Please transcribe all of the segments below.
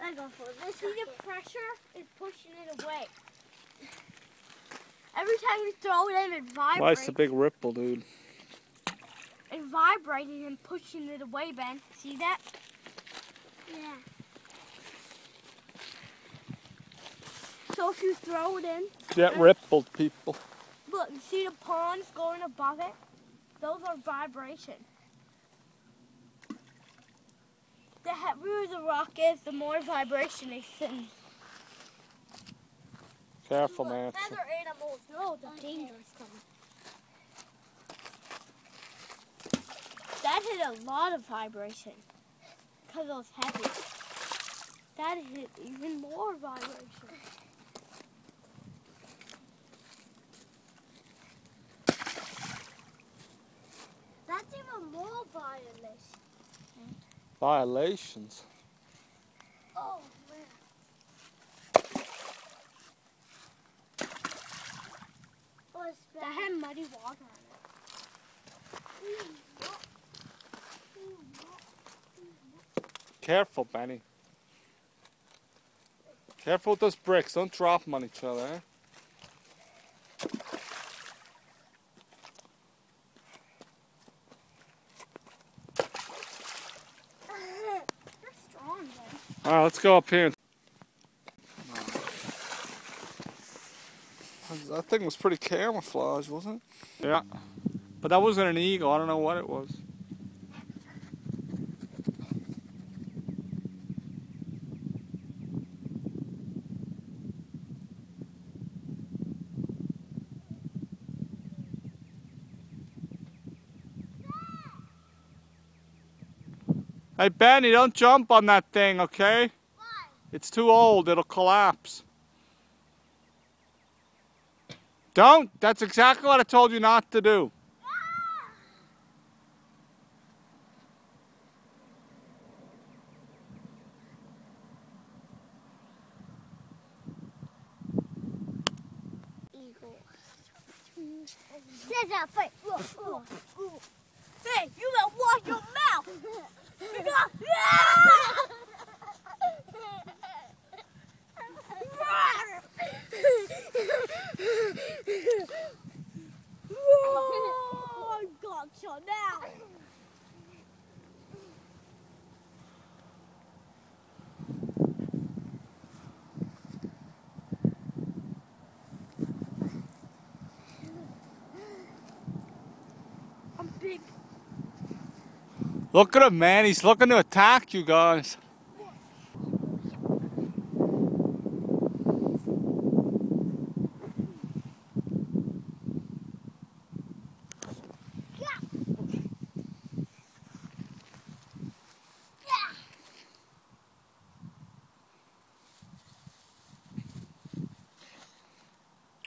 I go for this. See the pressure is pushing it away. Every time you throw it in, it vibrates. Why it's a big ripple, dude? It's vibrating and pushing it away, Ben. See that? Yeah. So if you throw it in, That rippled, people. look, you see the ponds going above it? Those are vibration. The heavier the rock is, the more vibration it sends. Careful, man. Other animals know the danger's coming. That hit a lot of vibration because it was heavy. That hit even more vibration. That's even more violent. Violations. Oh, man. Oh, it's That had muddy water on it. Careful, Benny. Careful with those bricks. Don't drop them on each other. Eh? You're strong, Ben. All right, let's go up here. That thing was pretty camouflaged, wasn't it? Yeah. But that wasn't an eagle. I don't know what it was. Hey, Benny, don't jump on that thing, okay? Why? It's too old. It'll collapse. Don't. That's exactly what I told you not to do. Eagle. Let's not fight. Hey, you gotta wash your mouth. You got. Oh, I got you now. I'm big. Look at him, man. He's looking to attack you guys.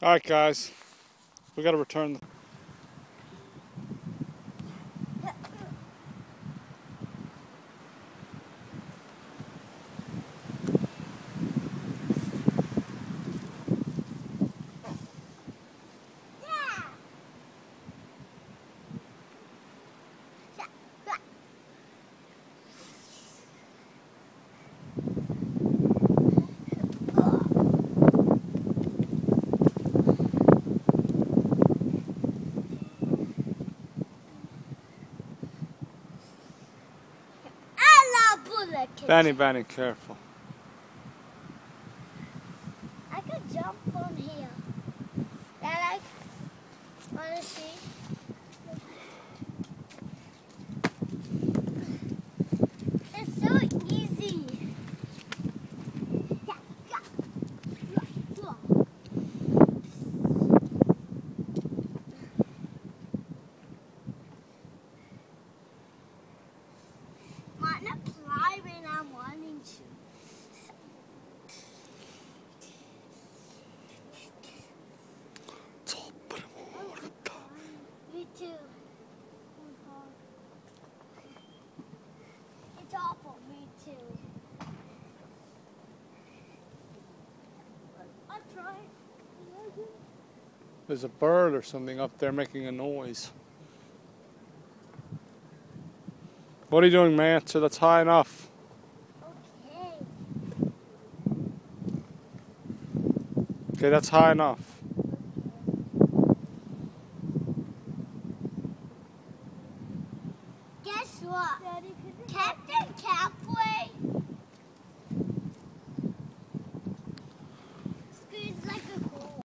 All right, guys. We got to return the. I. Benny, Benny, careful. I could jump on here. I wanna see. It's so easy. Yeah, yeah, yeah, yeah. Might not fly when I'm wanting to. Me too. It's awful. Me too. I tried. There's a bird or something up there making a noise. What are you doing, man? So That's high enough. Okay. Okay, that's high enough. Guess what? Daddy, Captain Cap